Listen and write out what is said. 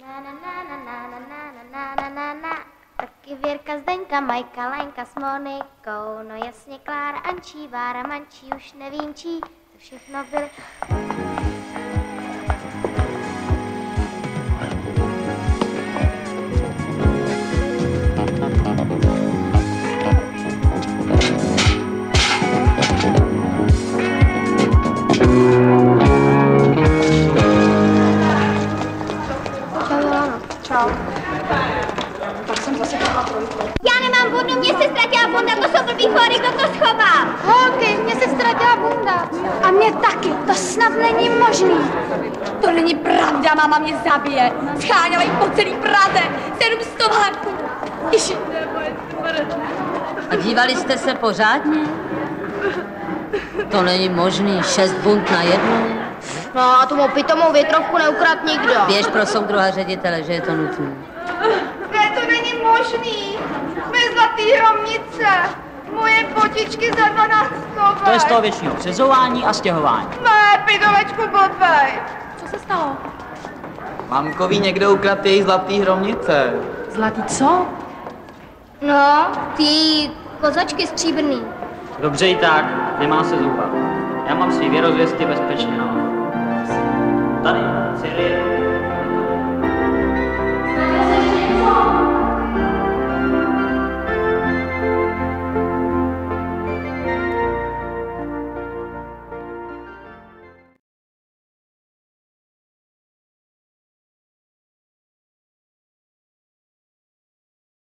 na, na, na, na, na, na, na, na, na, na. Taky Věrka, Zdenka, Majka, Lenka s Monikou, no jasně Klára, Ančí, Vára, Mančí, už nevím čí, to všechno byly... Já nemám bundu, mě se ztratila bunda, to jsou blbý chory, kdo to schoval. Holky, mně se ztratila bunda. A mě taky, to snad není možný. To není pravda, máma mě zabije. Scháněla jí po celý Praze, sedm stováků. Ježi, A dívali jste se pořádně? To není možný, šest bunt na jednu. No a tomu pitomou větrovku neukrad nikdo. Běž pro soudruha ředitele, že je to nutné. Ne, to není možný. Mé zlatý hromnice. Moje potičky za 12 stovek. To je z toho věčního přezouvání a stěhování. Mé pidovečku blbej. Co se stalo? Mamkovi někdo ukradl její zlatý hromnice. Zlatý co? No, ty kozačky stříbrný. Dobře i tak, nemá se zoupat. Já mám svý věrozvěsty bezpečně, no. sereno.